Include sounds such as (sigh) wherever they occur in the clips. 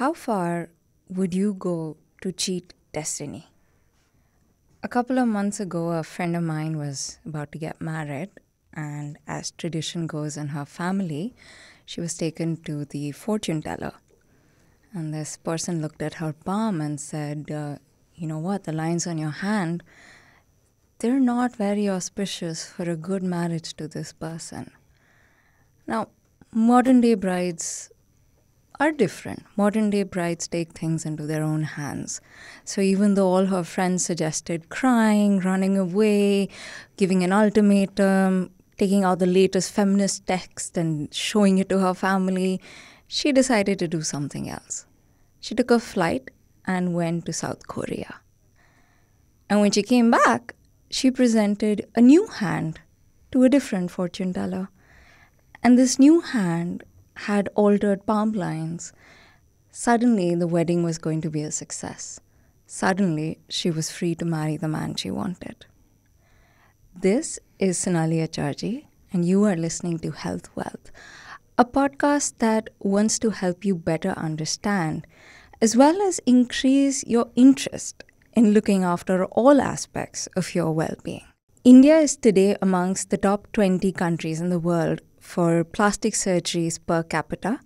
How far would you go to cheat destiny? A couple of months ago, a friend of mine was about to get married, and as tradition goes in her family, she was taken to the fortune teller. And this person looked at her palm and said, uh, You know what? The lines on your hand, they're not very auspicious for a good marriage to this person. Now, modern day brides are different. Modern day brides take things into their own hands. So even though all her friends suggested crying, running away, giving an ultimatum, taking out the latest feminist text and showing it to her family, she decided to do something else. She took a flight and went to South Korea. And when she came back, she presented a new hand to a different fortune teller. And this new hand had altered palm lines. Suddenly, the wedding was going to be a success. Suddenly, she was free to marry the man she wanted. This is Sonali Acharjee, and you are listening to Health Wealth, a podcast that wants to help you better understand as well as increase your interest in looking after all aspects of your well being. India is today amongst the top 20 countries in the world for plastic surgeries per capita.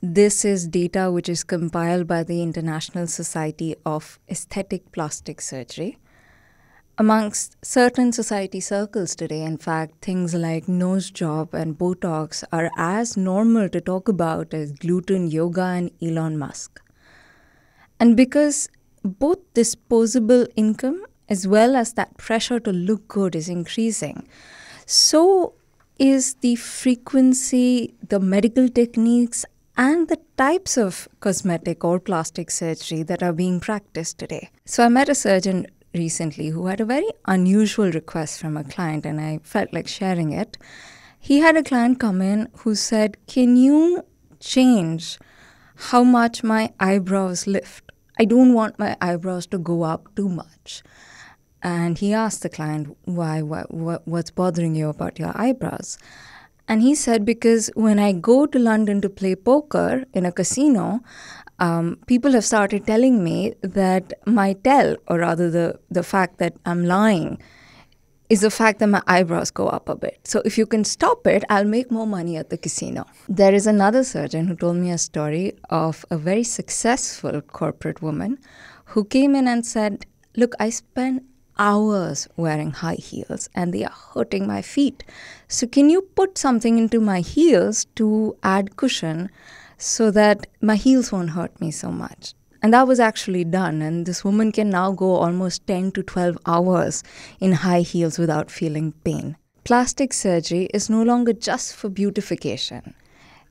This is data which is compiled by the International Society of Aesthetic Plastic Surgery. Amongst certain society circles today, in fact, things like nose job and Botox are as normal to talk about as gluten yoga and Elon Musk. And because both disposable income as well as that pressure to look good is increasing, so is the frequency, the medical techniques, and the types of cosmetic or plastic surgery that are being practiced today. So, I met a surgeon recently who had a very unusual request from a client, and I felt like sharing it. He had a client come in who said, Can you change how much my eyebrows lift? I don't want my eyebrows to go up too much. And he asked the client, why, what, what, what's bothering you about your eyebrows? And he said, because when I go to London to play poker in a casino, um, people have started telling me that my tell, or rather the, the fact that I'm lying, is the fact that my eyebrows go up a bit. So if you can stop it, I'll make more money at the casino. There is another surgeon who told me a story of a very successful corporate woman who came in and said, Look, I spend hours wearing high heels and they are hurting my feet. So, can you put something into my heels to add cushion so that my heels won't hurt me so much? And that was actually done. And this woman can now go almost 10 to 12 hours in high heels without feeling pain. Plastic surgery is no longer just for beautification,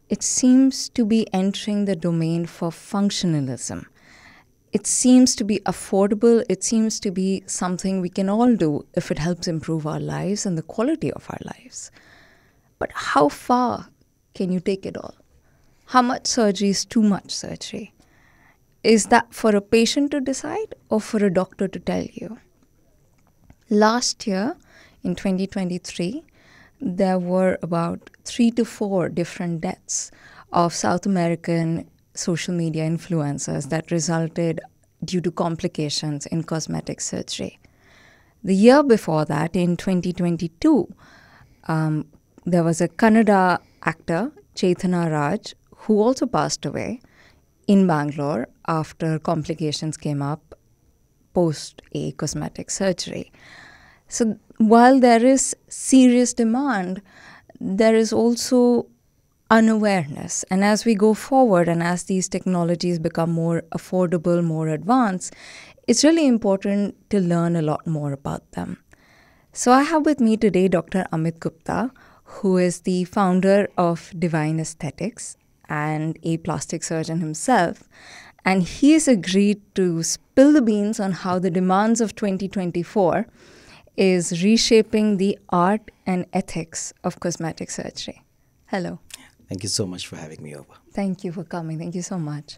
it seems to be entering the domain for functionalism it seems to be affordable. It seems to be something we can all do if it helps improve our lives and the quality of our lives. But how far can you take it all? How much surgery is too much surgery? Is that for a patient to decide or for a doctor to tell you? Last year, in 2023, there were about three to four different deaths of South American social media influencers that resulted due to complications in cosmetic surgery. The year before that, in 2022, um, there was a Kannada actor, Chethana Raj, who also passed away in Bangalore after complications came up post a cosmetic surgery. So while there is serious demand, there is also unawareness. And as we go forward and as these technologies become more affordable, more advanced, it's really important to learn a lot more about them. So I have with me today Dr. Amit Gupta, who is the founder of Divine Aesthetics and a plastic surgeon himself. And he has agreed to spill the beans on how the demands of 2024 is reshaping the art and ethics of cosmetic surgery. Hello. Thank you so much for having me over. Thank you for coming. Thank you so much.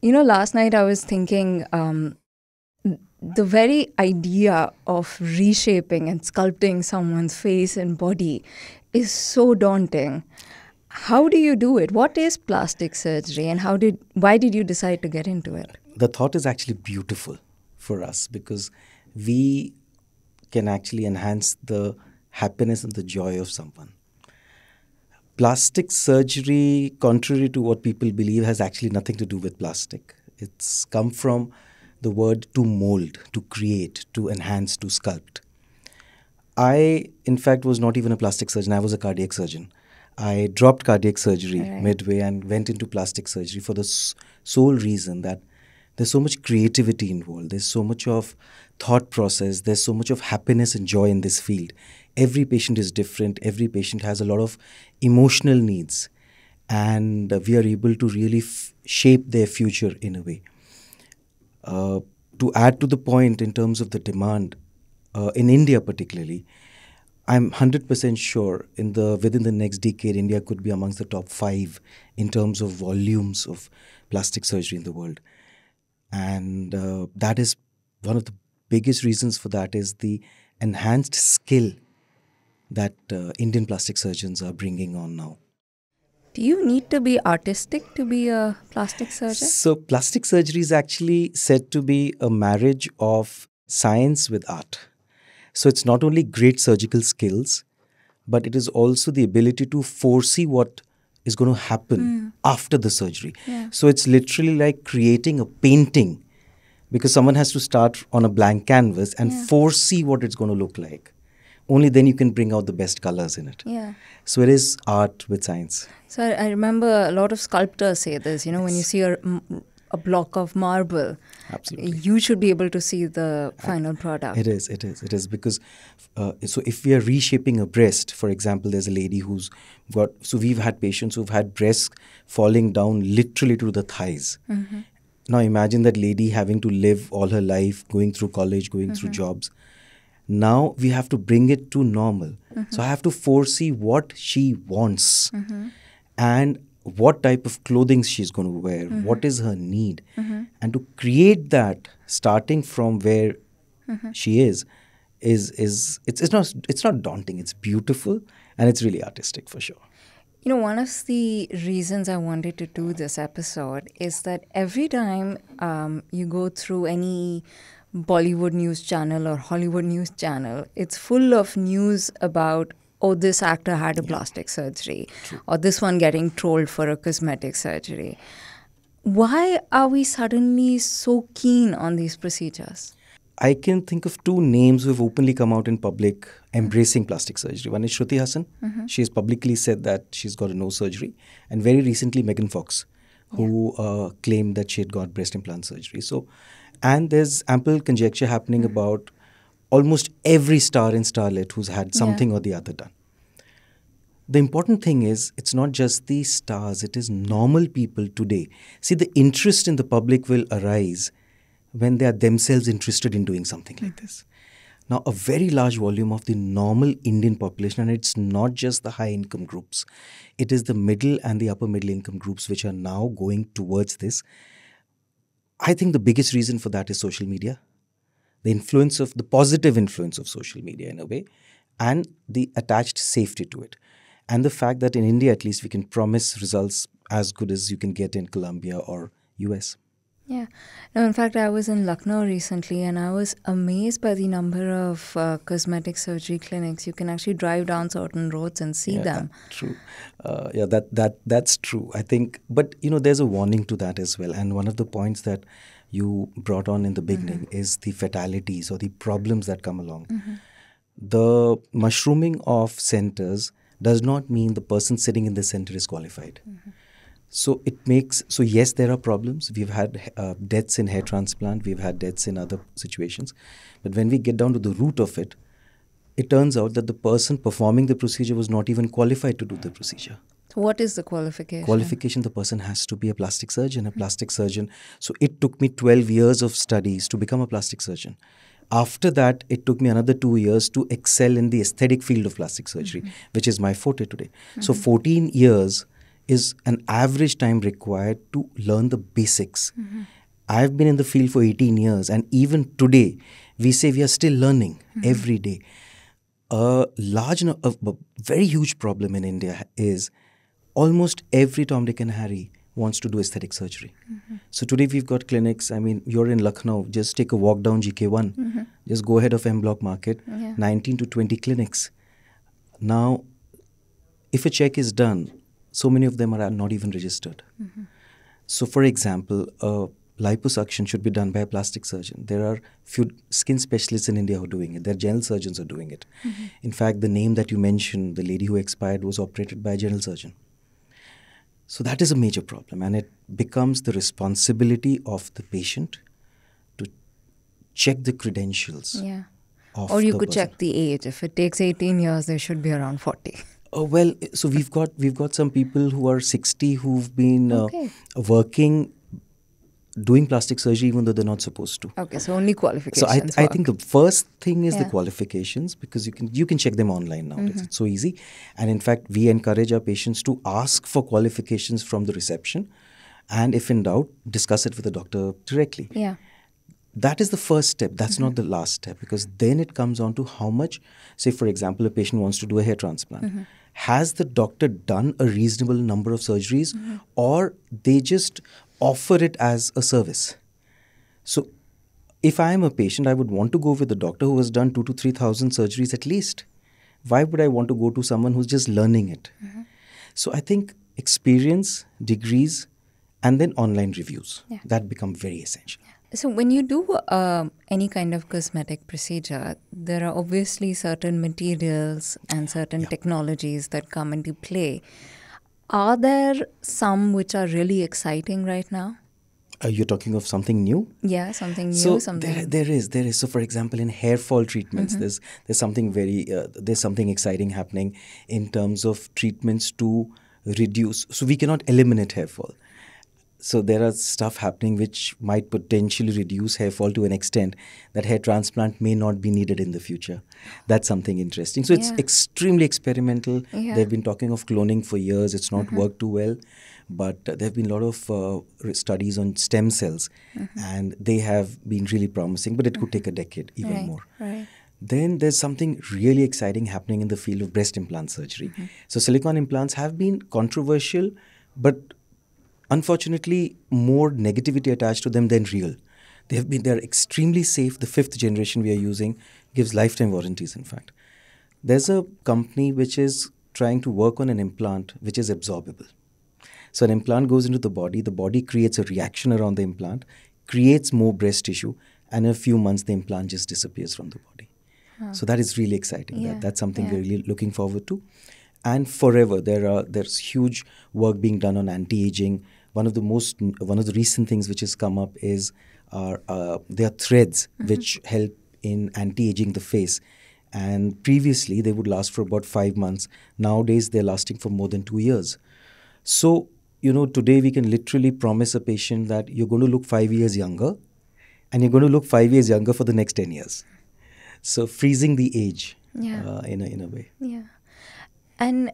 You know, last night I was thinking um, the very idea of reshaping and sculpting someone's face and body is so daunting. How do you do it? What is plastic surgery and how did why did you decide to get into it? The thought is actually beautiful for us because we can actually enhance the happiness and the joy of someone. Plastic surgery, contrary to what people believe, has actually nothing to do with plastic. It's come from the word to mold, to create, to enhance, to sculpt. I, in fact, was not even a plastic surgeon, I was a cardiac surgeon. I dropped cardiac surgery right. midway and went into plastic surgery for the sole reason that there's so much creativity involved, there's so much of thought process, there's so much of happiness and joy in this field. Every patient is different, every patient has a lot of emotional needs, and we are able to really shape their future in a way. Uh, to add to the point in terms of the demand, uh, in India particularly, I'm 100% sure in the within the next decade, India could be amongst the top five in terms of volumes of plastic surgery in the world, and uh, that is one of the biggest reasons for that is the enhanced skill that uh, Indian plastic surgeons are bringing on now. Do you need to be artistic to be a plastic surgeon? So, plastic surgery is actually said to be a marriage of science with art. So it's not only great surgical skills, but it is also the ability to foresee what is going to happen mm. after the surgery. Yeah. So it's literally like creating a painting because someone has to start on a blank canvas and yeah. foresee what it's going to look like. Only then you can bring out the best colors in it. Yeah. So it is art with science. So I, I remember a lot of sculptors say this. You know, yes. when you see a a block of marble absolutely you should be able to see the final product it is it is it is because uh, so if we are reshaping a breast for example there's a lady who's got so we've had patients who've had breasts falling down literally to the thighs mm-hmm. now imagine that lady having to live all her life going through college going mm-hmm. through jobs now we have to bring it to normal mm-hmm. so i have to foresee what she wants mm-hmm. and what type of clothing she's going to wear, mm-hmm. what is her need, and to create that starting from where she is, is is it's it's not it's not daunting. It's beautiful and it's really artistic for sure. You know, one of the reasons I wanted to do this episode is that every time um, you go through any Bollywood news channel or Hollywood news channel, it's full of news about oh, this actor had a plastic surgery, True. or this one getting trolled for a cosmetic surgery. Why are we suddenly so keen on these procedures? I can think of two names who have openly come out in public embracing plastic surgery. One is Shruti Haasan. Mm-hmm. She has publicly said that she's got a no surgery. And very recently, Megan Fox, who yeah. uh, claimed that she had got breast implant surgery. So, and there's ample conjecture happening mm-hmm. about almost every star in Starlet who's had something yeah. or the other done. The important thing is, it's not just the stars, it is normal people today. See, the interest in the public will arise when they are themselves interested in doing something like this. Now, a very large volume of the normal Indian population, and it's not just the high income groups, it is the middle and the upper middle income groups which are now going towards this. I think the biggest reason for that is social media. The influence of the positive influence of social media in a way and the attached safety to it. And the fact that in india at least we can promise results as good as you can get in colombia or us yeah. No, in fact, I was in Lucknow recently and I was amazed by the number of uh, cosmetic surgery clinics. You can actually drive down certain roads and see yeah, them. True. Uh, yeah, that, that that's true. I think, but you know, there's a warning to that as well. And one of the points that you brought on in the beginning mm-hmm. is the fatalities or the problems that come along. Mm-hmm. The mushrooming of centers does not mean the person sitting in the center is qualified. Mm-hmm. So it makes so yes, there are problems. We've had uh, deaths in hair transplant. We've had deaths in other situations, but when we get down to the root of it, it turns out that the person performing the procedure was not even qualified to do the procedure. What is the qualification? Qualification, the person has to be a plastic surgeon, a plastic surgeon. So it took me 12 years of studies to become a plastic surgeon. After that, it took me another two years to excel in the aesthetic field of plastic surgery, mm-hmm. which is my forte today. Mm-hmm. So 14 years is an average time required to learn the basics. Mm-hmm. I've been in the field for 18 years, and even today, we say we are still learning mm-hmm. every day. A large, a very huge problem in India is almost every Tom, Dick, and Harry wants to do aesthetic surgery. So today we've got clinics. I mean, you're in Lucknow. Just take a walk down GK1. Just go ahead of M Block Market. Yeah. 19 to 20 clinics. Now, if a check is done, so many of them are not even registered. So, for example, a liposuction should be done by a plastic surgeon. There are few skin specialists in India who are doing it. There are general surgeons who are doing it. Mm-hmm. In fact, the name that you mentioned, the lady who expired, was operated by a general surgeon. So that is a major problem, and it becomes the responsibility of the patient to check the credentials. Yeah. Or you could person. check the age. If it takes 18 years, they should be around 40. Oh, well, so we've got we've got some people who are 60 who've been uh, Okay. working doing plastic surgery even though they're not supposed to. Okay, so only So qualifications. I, I work. think the first thing is the qualifications because you can you can check them online now. Mm-hmm. It's so easy, and in fact, we encourage our patients to ask for qualifications from the reception, and if in doubt, discuss it with the doctor directly. Yeah. That is the first step. That's Mm-hmm. not the last step because then it comes on to how much. Say, for example, a patient wants to do a hair transplant. Mm-hmm. Has the doctor done a reasonable number of surgeries, Mm-hmm. or they just offer it as a service? So, if I am a patient, I would want to go with a doctor who has done two to three thousand surgeries at least. Why would I want to go to someone who's just learning it? Mm-hmm. So, I think experience, degrees, and then online reviews Yeah. that become very essential. So, when you do um any kind of cosmetic procedure, there are obviously certain materials and certain technologies that come into play. Are there some which are really exciting right now? Uh, you're talking of something new? Yeah, something new, so something. Mm-hmm. there, there is there is so for example in hair fall treatments there's there's something very uh, there's something exciting happening in terms of treatments to reduce so we cannot eliminate hair fall so there are stuff happening which might potentially reduce hair fall to an extent that hair transplant may not be needed in the future that's something interesting so it's Yeah. extremely experimental Yeah. they've been talking of cloning for years it's not worked too well but uh, there have been a lot of uh, studies on stem cells and they have been really promising but it could take a decade even right, more right. then there's something really exciting happening in the field of breast implant surgery. Mm-hmm. So silicone implants have been controversial, but unfortunately more negativity attached to them than real. They have been they're extremely safe. The fifth generation we are using gives lifetime warranties. In fact, there's a company which is trying to work on an implant which is absorbable. So an implant goes into the body, the body creates a reaction around the implant, creates more breast tissue, and in a few months the implant just disappears from the body. So that is really exciting. Yeah, That, that's something yeah. we're really looking forward to. And forever there are there's huge work being done on anti-aging. One of the most one of the recent things which has come up is are uh, there are threads Mm-hmm. which help in anti-aging the face. And previously they would last for about five months. Nowadays they're lasting for more than two years. So, you know, today we can literally promise a patient that you're going to look five years younger and you're going to look five years younger for the next 10 years. So, freezing the age Yeah. uh, in, a, in a way. Yeah. And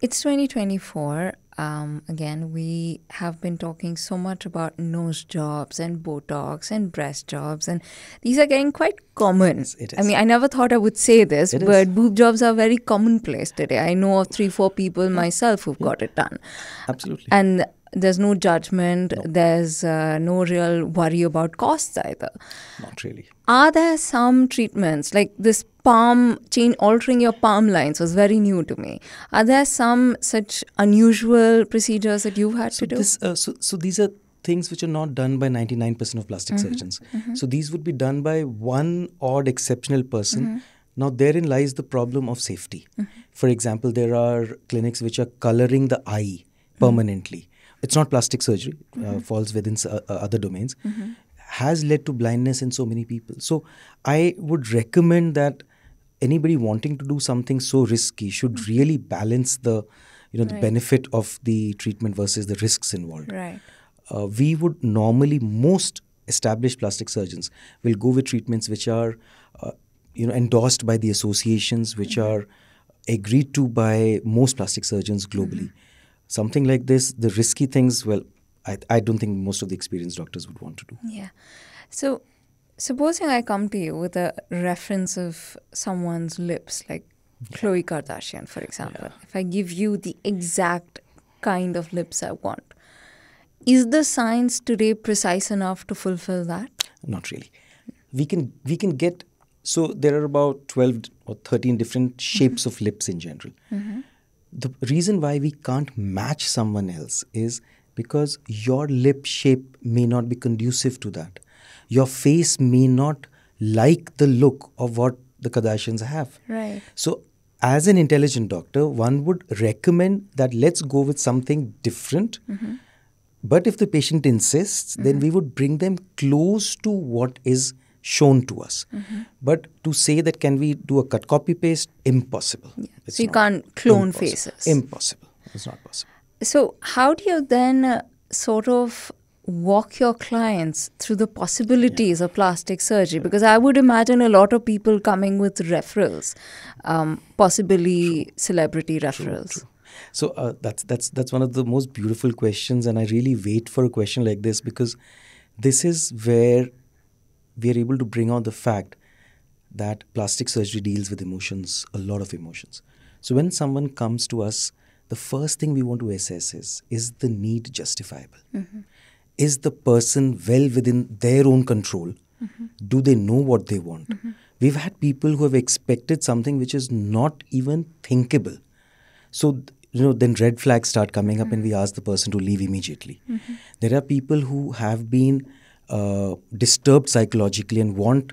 it's 2024. Um, again, we have been talking so much about nose jobs and Botox and breast jobs, and these are getting quite common. Yes, it I mean, I never thought I would say this, It is. but boob jobs are very commonplace today. I know of three, four people myself who've got it done. Absolutely. And there's no judgment, there's uh, no real worry about costs either. Not really. Are there some treatments like this palm chain altering your palm lines was very new to me? Are there some such unusual procedures that you've had So, to do? this, uh, so, so these are things which are not done by 99% of plastic Mm-hmm. surgeons. So these would be done by one odd exceptional person. Mm-hmm. Now, therein lies the problem of safety. For example, there are clinics which are coloring the eye Mm-hmm. permanently. It's not plastic surgery, uh, falls within uh, uh, other domains, Mm-hmm. has led to blindness in so many people. So, I would recommend that anybody wanting to do something so risky should really balance the you know the benefit of the treatment versus the risks involved. Right. uh, we would normally most established plastic surgeons will go with treatments which are uh, you know endorsed by the associations which are agreed to by most plastic surgeons globally something like this the risky things well I, I don't think most of the experienced doctors would want to do Yeah. So, supposing I come to you with a reference of someone's lips, like Khloe Kardashian, for example, if I give you the exact kind of lips I want, is the science today precise enough to fulfill that? Not really. We can we can get so there are about twelve or thirteen different shapes of lips in general. Mm-hmm. The reason why we can't match someone else is because your lip shape may not be conducive to that. Your face may not like the look of what the Kardashians have. Right. So, as an intelligent doctor, one would recommend that let's go with something different. Mm-hmm. But if the patient insists, then mm-hmm. we would bring them close to what is shown to us. But to say that can we do a cut copy paste? Impossible. It's So you can't clone Impossible. faces. Impossible. It's not possible. So, how do you then uh, sort of walk your clients through the possibilities of plastic surgery? Because I would imagine a lot of people coming with referrals, um, possibly celebrity referrals. So uh, that's that's that's one of the most beautiful questions, and I really wait for a question like this because this is where we are able to bring out the fact that plastic surgery deals with emotions, a lot of emotions. So when someone comes to us, the first thing we want to assess is is the need justifiable? Mm-hmm. Is the person well within their own control? Mm-hmm. Do they know what they want? Mm-hmm. We've had people who have expected something which is not even thinkable. So, you know, then red flags start coming up, and we ask the person to leave immediately. There are people who have been uh, disturbed psychologically and want,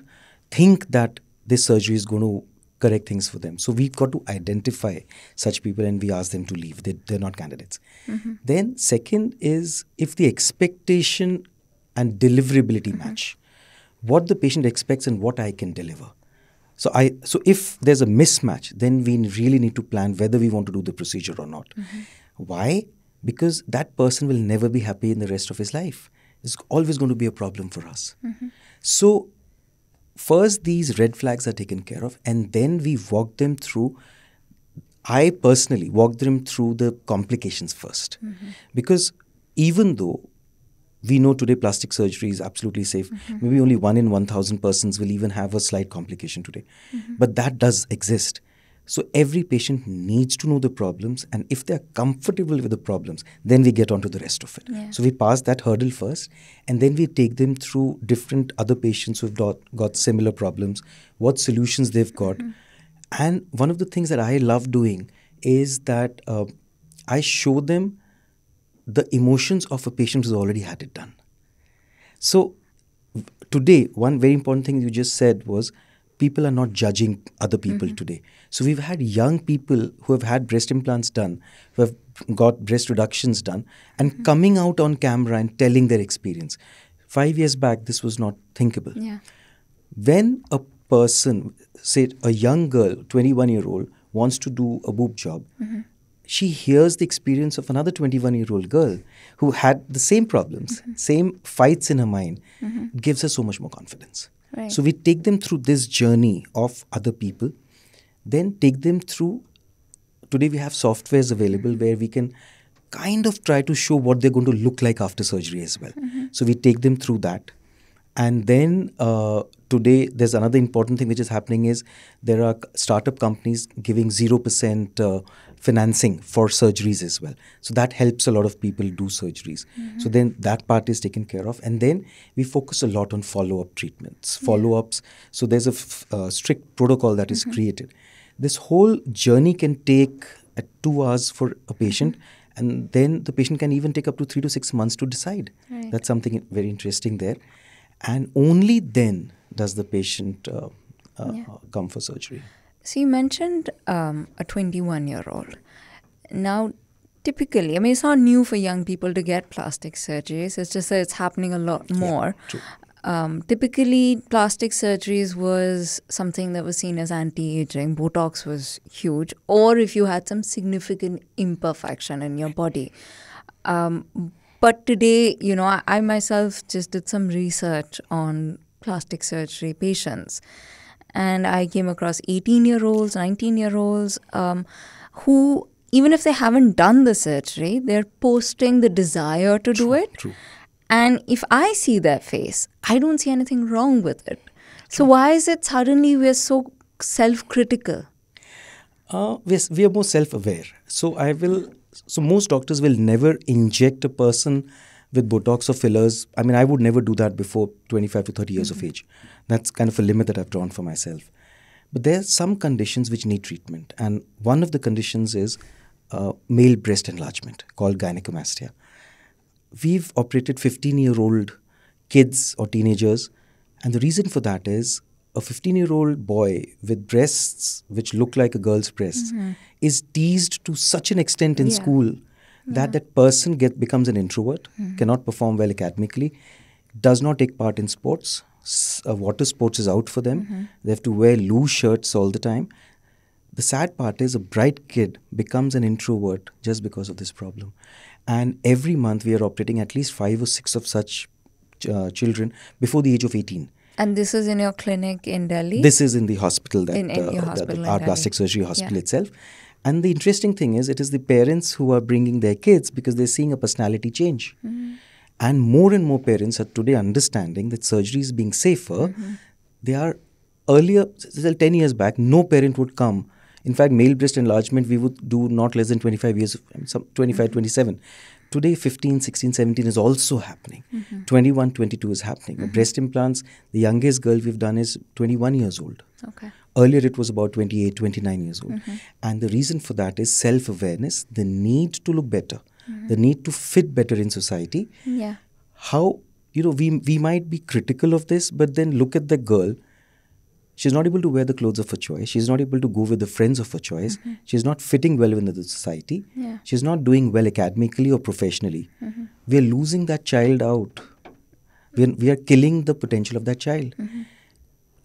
think that this surgery is going to correct things for them. So, we've got to identify such people and we ask them to leave. They, they're not candidates. Mm-hmm. Then, second is if the expectation and deliverability mm-hmm. match what the patient expects and what I can deliver. So I so if there's a mismatch, then we really need to plan whether we want to do the procedure or not. Mm-hmm. Why? Because that person will never be happy in the rest of his life. It's always going to be a problem for us. So first these red flags are taken care of and then we walk them through I personally walk them through the complications 1st Because even though we know today plastic surgery is absolutely safe, maybe only one in 1,000 persons will even have a slight complication today. But that does exist. So every patient needs to know the problems, and if they're comfortable with the problems, then we get on to the rest of it. Yeah. So we pass that hurdle first, and then we take them through different other patients who've got, got similar problems, what solutions they've got. And one of the things that I love doing is that uh, I show them the emotions of a patient who's already had it done. So, today, one very important thing you just said was people are not judging other people mm-hmm. today. So, we've had young people who have had breast implants done, who have got breast reductions done, and mm-hmm. coming out on camera and telling their experience. Five years back, this was not thinkable. Yeah. when a person say a young girl 21 year old wants to do a boob job mm-hmm. she hears the experience of another 21 year old girl who had the same problems same fights in her mind it gives her so much more confidence Right. so we take them through this journey of other people then take them through today we have softwares available where we can kind of try to show what they're going to look like after surgery as well. So we take them through that. And then uh, today, there's another important thing which is happening is there are startup companies giving 0% uh, financing for surgeries as well. So that helps a lot of people do surgeries. So then that part is taken care of. And then we focus a lot on follow-up treatments, follow-ups. So there's a f- uh, strict protocol that is created. This whole journey can take at two hours for a patient and then the patient can even take up to three to six months to decide. Right. That's something very interesting there. And only then does the patient uh, uh, Yeah. come for surgery. So you mentioned um, a 21 year old. Now, typically, I mean, it's not new for young people to get plastic surgeries. It's just that it's happening a lot more. true. Um, typically, plastic surgeries was something that was seen as anti-aging. Botox was huge, or if you had some significant imperfection in your body. Um, but today, you know, I, I myself just did some research on plastic surgery patients, and I came across 18 year olds, 19 year olds um, who, even if they haven't done the surgery, they're posting the desire to do it. True. And if I see their face, I don't see anything wrong with it. So why is it suddenly we're so self critical? Uh, we, are, we are more self-aware. So I will. So most doctors will never inject a person with Botox or fillers. I mean, I would never do that before 25 to 30 years mm-hmm. of age. That's kind of a limit that I've drawn for myself. But there are some conditions which need treatment, and one of the conditions is uh, male breast enlargement called gynecomastia. We've operated 15-year-old kids or teenagers, and the reason for that is a 15 year old boy with breasts which look like a girl's breasts mm-hmm. is teased to such an extent in yeah. school that that person get becomes an introvert mm-hmm. cannot perform well academically does not take part in sports uh, water sports is out for them mm-hmm. they have to wear loose shirts all the time the sad part is a bright kid becomes an introvert just because of this problem and every month we are operating at least five or six of such uh, children before the age of 18 and this is in your clinic in Delhi? This is in the hospital, that, in, in uh, hospital the, the, our plastic surgery hospital yeah. itself. And the interesting thing is, it is the parents who are bringing their kids because they're seeing a personality change. Mm-hmm. And more and more parents are today understanding that surgery is being safer. Mm-hmm. They are earlier, 10 years back, no parent would come. In fact, male breast enlargement we would do not less than 25 years, some 25, mm-hmm. 27 today 15 16 17 is also happening mm-hmm. 21 22 is happening mm-hmm. breast implants the youngest girl we've done is 21 years old okay earlier it was about 28 29 years old mm-hmm. and the reason for that is self awareness the need to look better mm-hmm. the need to fit better in society yeah how you know we we might be critical of this but then look at the girl She's not able to wear the clothes of her choice. She's not able to go with the friends of her choice. Mm-hmm. She's not fitting well within the society. Yeah. She's not doing well academically or professionally. Mm-hmm. We are losing that child out. We are, we are killing the potential of that child.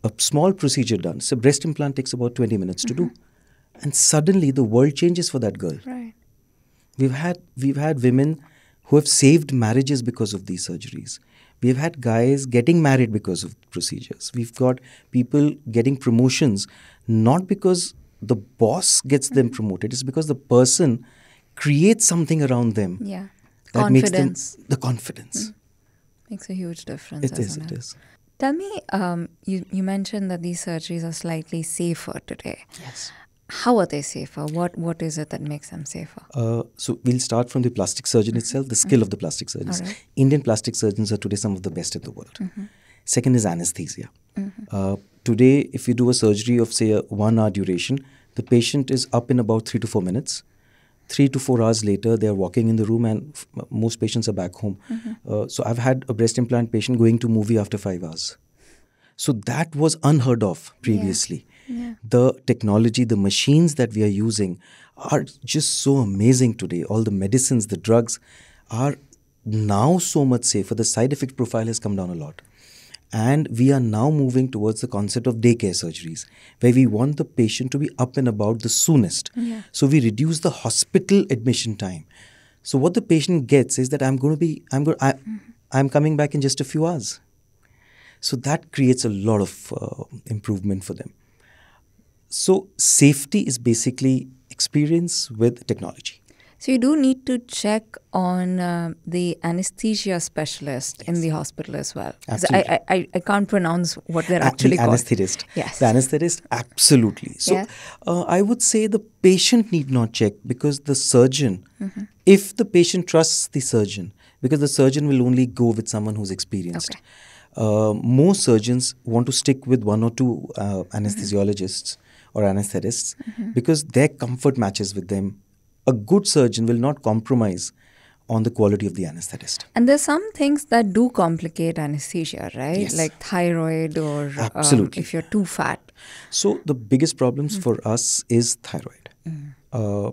Mm-hmm. A small procedure done. So, breast implant takes about 20 minutes to do. Mm-hmm. And suddenly the world changes for that girl. Right. We've had, we've had women who have saved marriages because of these surgeries. We've had guys getting married because of procedures. We've got people getting promotions not because the boss gets them mm-hmm. promoted, it's because the person creates something around them. Yeah. That confidence. makes them the confidence. Mm. Makes a huge difference. It is, it, it is. Tell me, um, you, you mentioned that these surgeries are slightly safer today. Yes. How are they safer? What What is it that makes them safer? Uh, so we'll start from the plastic surgeon mm-hmm. itself, the skill mm-hmm. of the plastic surgeons. Right. Indian plastic surgeons are today some of the best in the world. Mm-hmm. Second is anesthesia. Mm-hmm. Uh, today, if you do a surgery of say a one hour duration, the patient is up in about three to four minutes. Three to four hours later, they are walking in the room, and f- most patients are back home. Mm-hmm. Uh, so I've had a breast implant patient going to movie after five hours. So that was unheard of previously. Yeah yeah. The technology, the machines that we are using are just so amazing today. All the medicines, the drugs are now so much safer. The side effect profile has come down a lot. And we are now moving towards the concept of daycare surgeries, where we want the patient to be up and about the soonest. Yeah. So we reduce the hospital admission time. So what the patient gets is that I'm going to be, I'm going, I, mm-hmm. I'm coming back in just a few hours. So that creates a lot of uh, improvement for them. So, safety is basically experience with technology. So, you do need to check on uh, the anesthesia specialist yes. in the hospital as well. Absolutely. I, I, I can't pronounce what they're actually the called. Anesthetist. Yes. The anesthetist, absolutely. So, yeah. uh, I would say the patient need not check because the surgeon, mm-hmm. if the patient trusts the surgeon, because the surgeon will only go with someone who's experienced. Okay. Uh, most surgeons want to stick with one or two uh, anesthesiologists. Mm-hmm or anesthetists mm-hmm. because their comfort matches with them. A good surgeon will not compromise on the quality of the anesthetist. And there's some things that do complicate anesthesia, right? Yes. Like thyroid or um, if you're too fat. So the biggest problems mm-hmm. for us is thyroid. Mm-hmm. Uh,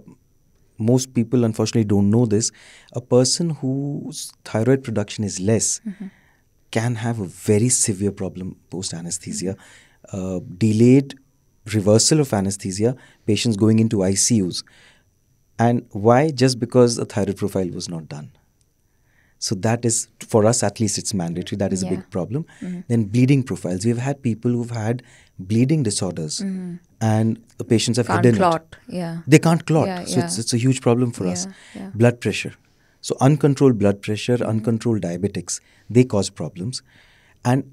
most people unfortunately don't know this. A person whose thyroid production is less mm-hmm. can have a very severe problem post anesthesia. Uh, delayed reversal of anesthesia, patients going into ICUs. And why? Just because a thyroid profile was not done. So that is, for us at least, it's mandatory. That is yeah. a big problem. Mm-hmm. Then bleeding profiles. We've had people who've had bleeding disorders, mm-hmm. and the patients have can't hidden clot. it. Yeah. They can't clot. Yeah, so yeah. It's, it's a huge problem for us. Blood pressure. So uncontrolled blood pressure, mm-hmm. uncontrolled diabetics, they cause problems. And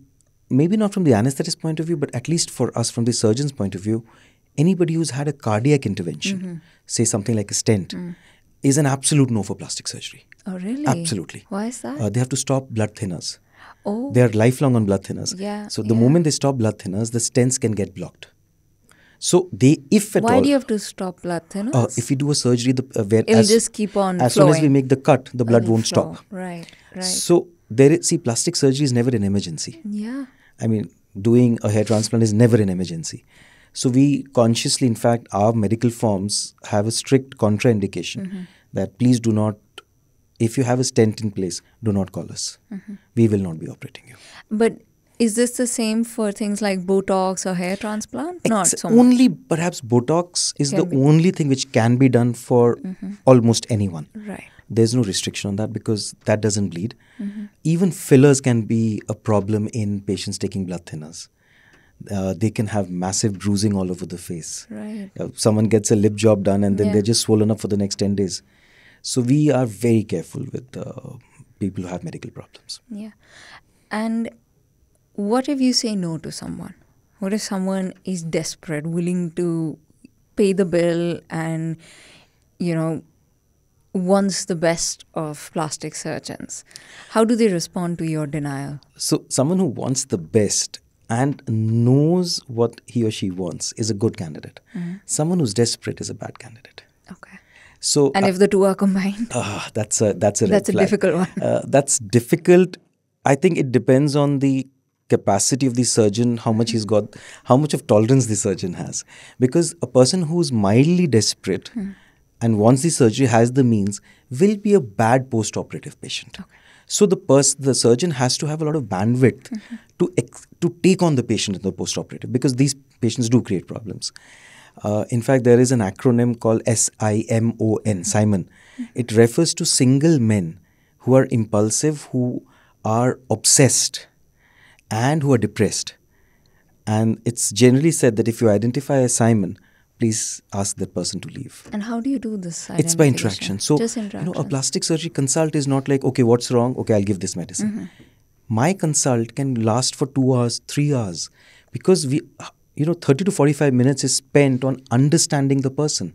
maybe not from the anesthetist point of view, but at least for us from the surgeon's point of view, anybody who's had a cardiac intervention, say something like a stent, is an absolute no for plastic surgery. Oh, really? Absolutely. Why is that? Uh, they have to stop blood thinners. oh, They are lifelong on blood thinners. Yeah, So the yeah. moment they stop blood thinners, the stents can get blocked. So they, if at why all, do you have to stop blood thinners? uh, if you do a surgery, the uh, where It'll as, just keep on as soon as we make the cut, the blood It'll won't flow. stop. Right, right. So there, is, see, plastic surgery is never an emergency. yeah. I mean, doing a hair transplant is never an emergency. So we consciously, in fact, our medical forms have a strict contraindication Mm-hmm. that please do not, if you have a stent in place, do not call us. Mm-hmm. We will not be operating you. But is this the same for things like Botox or hair transplant? Not Ex- so much. only perhaps Botox is Can the be. Mm-hmm. only thing which can be done for almost anyone. Right. There's no restriction on that because that doesn't bleed. Mm-hmm. Even fillers can be a problem in patients taking blood thinners. Uh, they can have massive bruising all over the face. Right. Uh, someone gets a lip job done and then Yeah. they're just swollen up for the next 10 days. So we are very careful with uh, people who have medical problems. Yeah. And what if you say no to someone? What if someone is desperate, willing to pay the bill and, you know, wants the best of plastic surgeons? How do they respond to your denial? So someone who wants the best and knows what he or she wants is a good candidate. Someone who's desperate is a bad candidate. Okay. So And uh, if the two are combined? (laughs) ah, that's a that's a That's a flag. difficult one. Uh, that's difficult. I think it depends on the capacity of the surgeon, how much he's got, how much of tolerance the surgeon has. Because a person who's mildly desperate Hmm. and wants the surgery has the means will be a bad post-operative patient. So the pers- the surgeon has to have a lot of bandwidth Mm-hmm. to ex- to take on the patient in the post-operative because these patients do create problems. Uh, in fact, there is an acronym called SIMON, Simon. It refers to single men who are impulsive, who are obsessed, and who are depressed. And it's generally said that if you identify a Simon, please ask that person to leave. And how do you do this? It's by interaction. So, Just you know, a plastic surgery consult is not like, okay, what's wrong? Okay, I'll give this medicine. Mm-hmm. My consult can last for two hours, three hours, because we, uh, you know, 30 to 45 minutes is spent on understanding the person.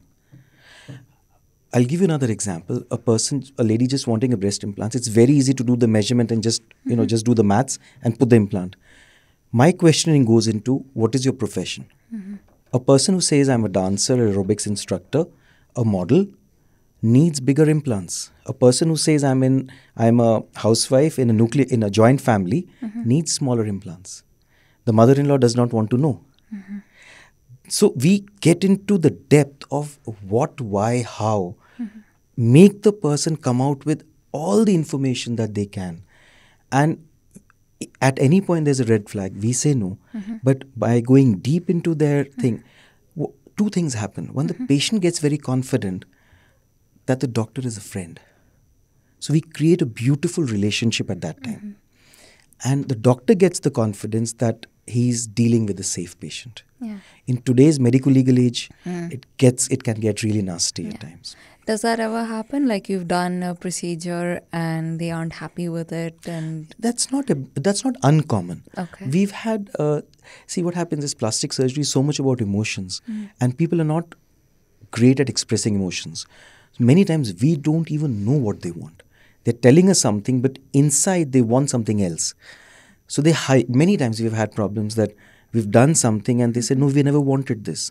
I'll give you another example. A person, a lady just wanting a breast implant. It's very easy to do the measurement and just, you know, mm-hmm. just do the maths and put the implant. My questioning goes into what is your profession? Mm-hmm. A person who says I'm a dancer, aerobics instructor, a model, needs bigger implants. A person who says I'm in I'm a housewife in a nuclear in a joint family mm-hmm. needs smaller implants. The mother-in-law does not want to know. Mm-hmm. So we get into the depth of what, why, how, mm-hmm. make the person come out with all the information that they can. And at any point there's a red flag, we say no. Mm-hmm. But by going deep into their thing, mm-hmm. w- two things happen. One, the mm-hmm. patient gets very confident that the doctor is a friend. So we create a beautiful relationship at that time. And the doctor gets the confidence that he's dealing with a safe patient. Yeah. In today's medical legal age, mm. it gets it can get really nasty at times. Does that ever happen? Like you've done a procedure and they aren't happy with it, and That's not a that's not uncommon. Okay. We've had uh, see what happens is plastic surgery is so much about emotions, and people are not great at expressing emotions. Many times we don't even know what they want. They're telling us something, but inside they want something else. So they hide. Many times we've had problems that we've done something and they said, "No, we never wanted this."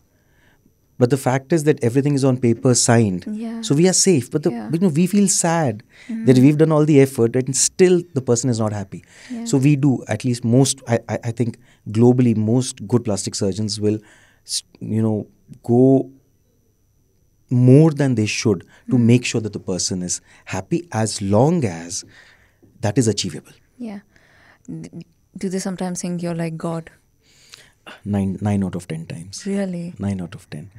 But the fact is that everything is on paper, signed. Yeah. So we are safe. But the, Yeah. you know, we feel sad mm-hmm. that we've done all the effort and still the person is not happy. Yeah. So we do at least most. I, I, I think globally most good plastic surgeons will, you know, go more than they should to mm. make sure that the person is happy as long as that is achievable. yeah, do they sometimes think you're like God? Nine nine out of ten times. Really? Nine out of ten.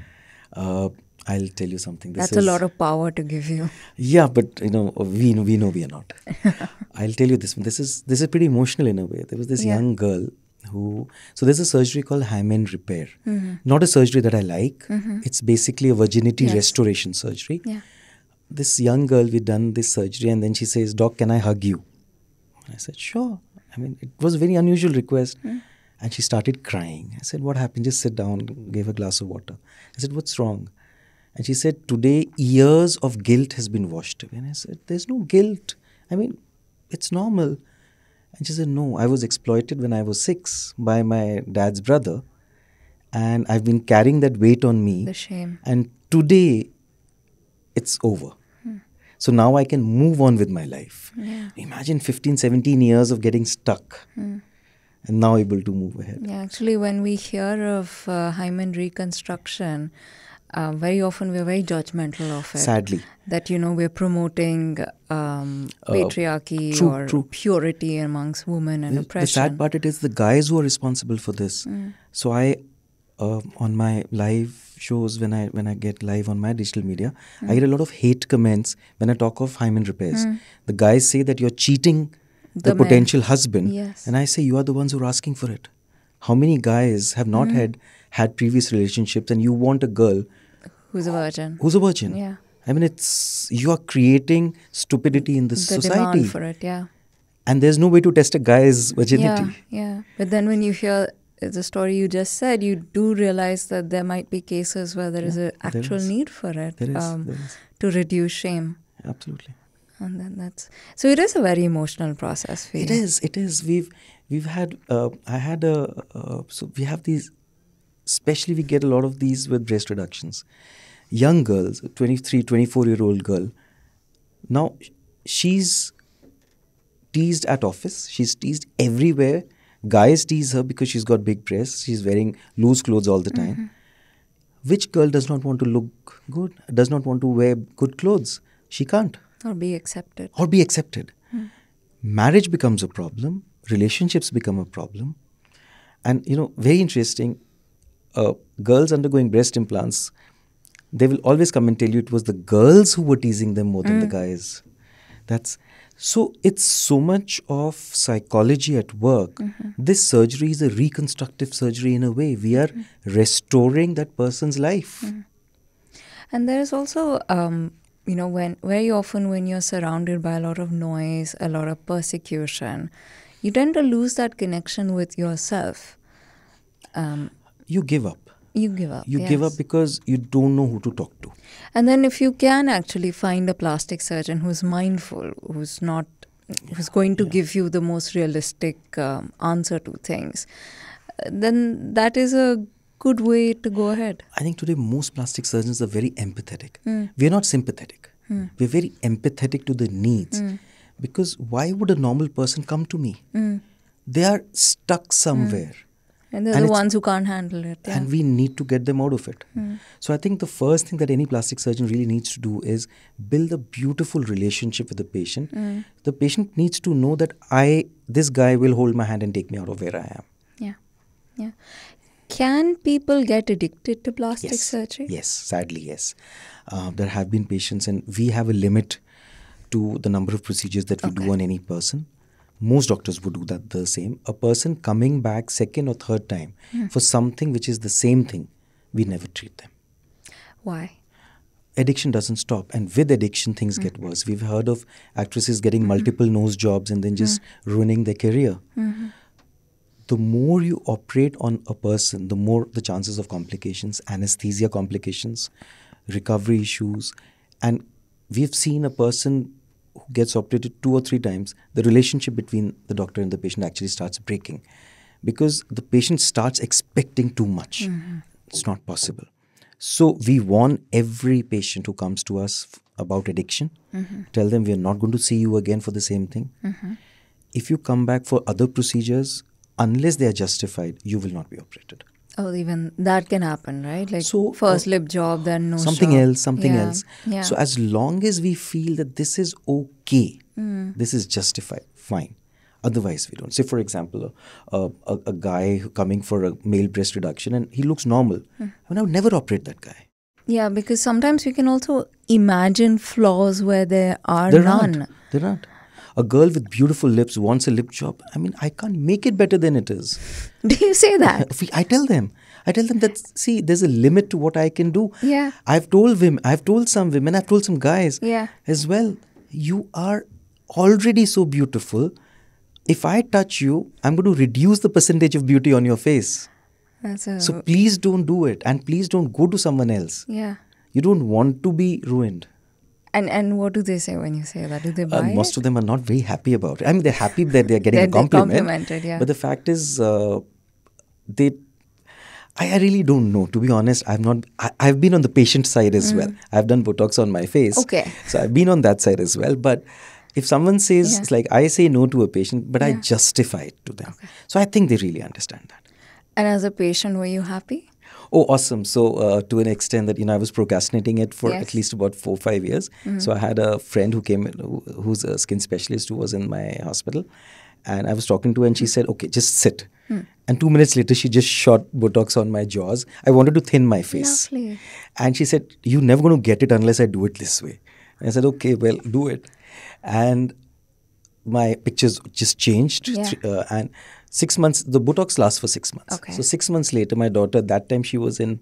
Uh, I'll tell you something. This That's a lot of power to give you. Yeah, but you know, we know we know we are not. (laughs) I'll tell you this. This is this is pretty emotional in a way. There was this Yeah. young girl who. So there's a surgery called hymen repair. Mm-hmm. Not a surgery that I like. It's basically a virginity Yes. restoration surgery. Yeah. This young girl, we done this surgery, and then she says, "Doc, can I hug you?" And I said, "Sure." I mean, it was a very unusual request. Hmm. And she started crying. I said, What happened? Just sit down, gave her a glass of water. I said, What's wrong? And she said, Today, years of guilt has been washed away. And I said, There's no guilt. I mean, it's normal. And she said, No, I was exploited when I was six by my dad's brother. And I've been carrying that weight on me. The shame. And today, it's over. Hmm. So now I can move on with my life. Yeah. Imagine 15, 17 years of getting stuck hmm. And now able to move ahead. Yeah, actually, when we hear of uh, hymen reconstruction, uh, very often we're very judgmental of it. Sadly. That, you know, we're promoting um, Uh, patriarchy true, or true. purity amongst women and The, the oppression. sad part it is the guys who are responsible for this. So I, uh, on my live shows when I when I get live on my digital media, I get a lot of hate comments when I talk of hymen repairs. The guys say that you're cheating the, The potential husband, Yes. and I say you are the ones who are asking for it. How many guys have not had had previous relationships, and you want a girl Who's a virgin? who's a virgin? Yeah. I mean, it's you are creating stupidity in this the society, demand for it, yeah. and there's no way to test a guy's virginity. Yeah, yeah. But then when you hear the story you just said, you do realize that there might be cases where there is an actual is. need for it is, um, to reduce shame. Absolutely. And then that's so it is a very emotional process for It you. is. It is. We've we've had. Uh, I had a. Uh, so we have these. Especially, we get a lot of these with breast reductions. Young girls, 23, 24 year old girl. Now, she's teased at office. She's teased everywhere. Guys tease her because she's got big breasts. She's wearing loose clothes all the time. Which girl does not want to look good? Does not want to wear good clothes? She can't Or be accepted. or be accepted. Marriage becomes a problem, relationships become a problem. And, you know, very interesting, uh, girls undergoing breast implants, they will always come and tell you it was the girls who were teasing them more than the guys. That's so it's so much of psychology at work. This surgery is a reconstructive surgery in a way. We are restoring that person's life. And there is also, um, you know, when very often when you're surrounded by a lot of noise, a lot of persecution, you tend to lose that connection with yourself. Um, You give up. you give up. You give up because you don't know who to talk to. And then if you can actually find a plastic surgeon who's mindful, who's not, who's going to give you the most realistic um, answer to things, then that is a good way to go ahead. I think today most plastic surgeons are very empathetic. Hmm. We are not sympathetic. Hmm. We're very empathetic to the needs. Hmm. Because why would a normal person come to me? They are stuck somewhere. And they're And the ones who can't handle it. Yeah. And we need to get them out of it. So I think the first thing that any plastic surgeon really needs to do is build a beautiful relationship with the patient. The patient needs to know that I this guy will hold my hand and take me out of where I am. yeah. Yeah. Can people get addicted to plastic yes. surgery? Yes, sadly, yes. Uh, there have been patients, and we have a limit to the number of procedures that we do on any person. Most doctors would do that the same. A person coming back second or third time Hmm. for something which is the same thing, we never treat them. Why? Addiction doesn't stop, and with addiction, things get Mm-hmm. worse. We've heard of actresses getting multiple nose jobs and then just Mm. ruining their career. Mm-hmm. The more you operate on a person, the more the chances of complications, anesthesia complications, recovery issues. And we've seen a person who gets operated two or three times, the relationship between the doctor and the patient actually starts breaking because the patient starts expecting too much. Mm-hmm. It's not possible. So we warn every patient who comes to us f- about addiction. Mm-hmm. Tell them we are not going to see you again for the same thing. Mm-hmm. If you come back for other procedures, unless they are justified, you will not be operated. Oh, even that can happen, right? Like So, first uh, lip job, then nose something job. else, something Yeah, else. Yeah. So as long as we feel that this is okay, Hmm. this is justified, fine. Otherwise, we don't. Say, for example, a, a, a guy coming for a male breast reduction and he looks normal. Hmm. I mean, I would never operate that guy. yeah, because sometimes we can also imagine flaws where there are There none. aren't. There aren't. A girl with beautiful lips wants a lip job. I mean, I can't make it better than it is. (laughs) Do you say that? (laughs) I tell them. I tell them that see, there's a limit to what I can do. Yeah. I've told women, I've told some women, I've told some guys Yeah. as well. You are already so beautiful. if I touch you, I'm going to reduce the percentage of beauty on your face. That's a So please don't do it. And please don't go to someone else. yeah. You don't want to be ruined. And and what do they say when you say that? Do they buy Uh, most it? of them are not very happy about it. I mean, they're happy that they're getting That a they're compliment. complimented, yeah. But the fact is, uh, they. I, I really don't know. To be honest, I'm not. I, I've been on the patient side as well. I've done Botox on my face. Mm. Okay. So I've been on that side as well. But if someone says, Yeah. it's like I say no to a patient, but I justify it to them. Okay. So I think they really understand that. And as a patient, were you happy? Oh, awesome! So, uh, to an extent that you know, I was procrastinating it for Yes. at least about four, five years. So, I had a friend who came, who, who's a skin specialist, who was in my hospital, and I was talking to her, and she said, "Okay, just sit." And two minutes later, she just shot Botox on my jaws. I wanted to thin my face, Lovely. and she said, "You're never going to get it unless I do it this way." And I said, "Okay, well, do it." And my pictures just changed, Yeah. Three- uh, and six months. The Botox lasts for six months. Okay. So six months later, my daughter, that time she was in,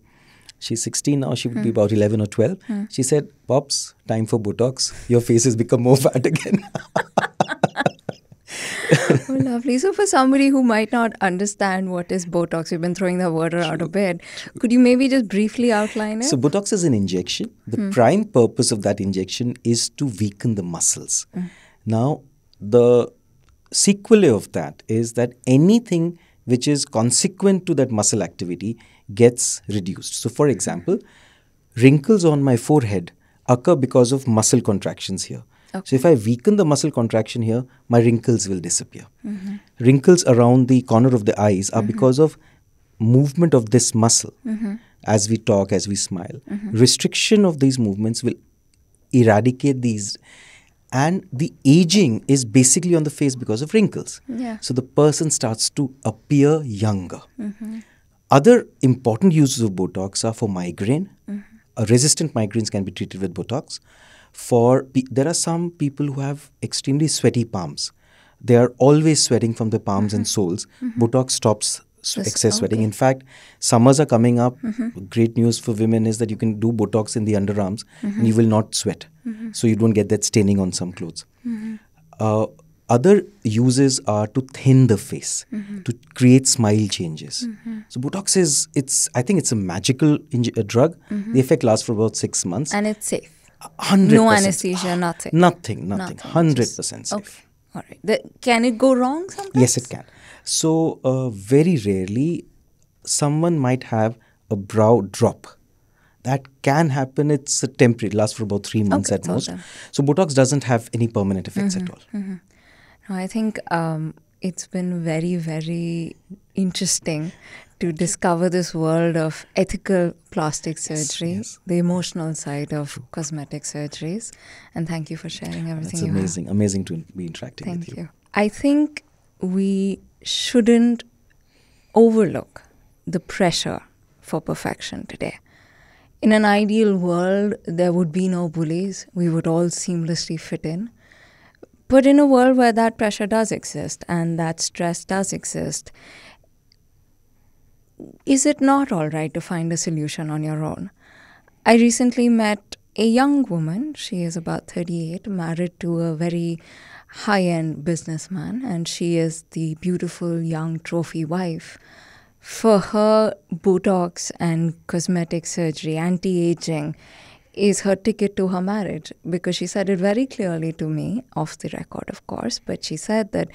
she's 16 now, she would Hmm. be about 11 or 12. She said, Pops, time for Botox. Your face has become more fat again. (laughs) Oh, lovely. So, for somebody who might not understand what is Botox, you've been throwing that word out of bed. Could you maybe just briefly outline it? so, Botox is an injection. The Hmm. prime purpose of that injection is to weaken the muscles. Hmm. Now, the sequelae of that is that anything which is consequent to that muscle activity gets reduced. So, for example, wrinkles on my forehead occur because of muscle contractions here. So, if I weaken the muscle contraction here, my wrinkles will disappear. Mm-hmm. Wrinkles around the corner of the eyes are mm-hmm. because of movement of this muscle mm-hmm. as we talk, as we smile. Restriction of these movements will eradicate these. And the aging is basically on the face because of wrinkles. Yeah. So the person starts to appear younger. Mm-hmm. Other important uses of Botox are for migraine. Uh, resistant migraines can be treated with Botox. For pe- there are some people who have extremely sweaty palms. They are always sweating from the palms and mm-hmm. soles. Botox stops excess sweating. okay. In fact, summers are coming up. Mm-hmm. Great news for women is that you can do Botox in the underarms mm-hmm. and you will not sweat. Mm-hmm. So you don't get that staining on some clothes. Uh, other uses are to thin the face, to create smile changes. So Botox is it's I think it's a magical uh, drug. The effect lasts for about six months. and it's safe. Hundred No anesthesia, ah, nothing. Nothing, nothing. Nothing, Hundred just- percent safe. Okay. All right. The, can it go wrong sometimes? Yes, it can. So, uh, very rarely, someone might have a brow drop. That can happen. It's a temporary. It lasts for about three months Okay, at most. So, Botox doesn't have any permanent effects at all. No, I think um, it's been very, very interesting to discover this world of ethical plastic surgery, yes. the emotional side of cosmetic surgeries. And thank you for sharing everything It's you have. amazing. Amazing to be interacting Thank with you. I think we shouldn't overlook the pressure for perfection today. In an ideal world, there would be no bullies. We would all seamlessly fit in. But in a world where that pressure does exist and that stress does exist, is it not all right to find a solution on your own? I recently met a young woman. She is about 38, married to a very high end businessman, and she is the beautiful young trophy wife. For her, Botox and cosmetic surgery, anti aging, is her ticket to her marriage because she said it very clearly to me, off the record, of course. But she said that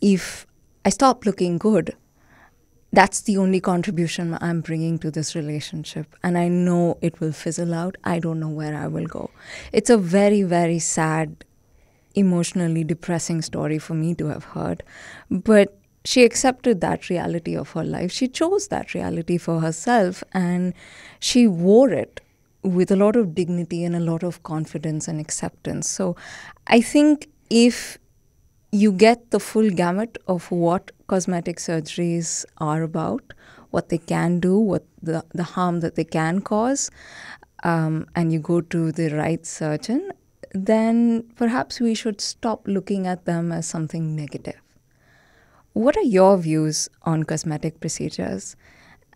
if I stop looking good, that's the only contribution I'm bringing to this relationship. And I know it will fizzle out. I don't know where I will go. It's a very, very sad, emotionally depressing story for me to have heard. But she accepted that reality of her life. She chose that reality for herself and she wore it with a lot of dignity and a lot of confidence and acceptance. So I think if you get the full gamut of what cosmetic surgeries are about, what they can do, what the, the harm that they can cause, um, and you go to the right surgeon, then perhaps we should stop looking at them as something negative. What are your views on cosmetic procedures?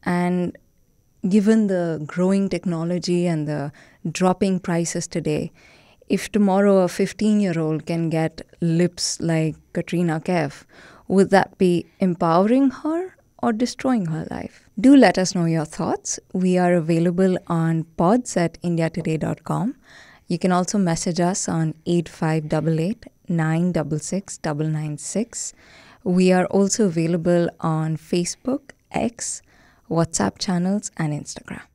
And given the growing technology and the dropping prices today, If tomorrow a 15 year old can get lips like Katrina Kaif, would that be empowering her or destroying her life? Do let us know your thoughts. We are available on pods at indiatoday.com. You can also message us on 8588 966 996. We are also available on Facebook, X, WhatsApp channels, and Instagram.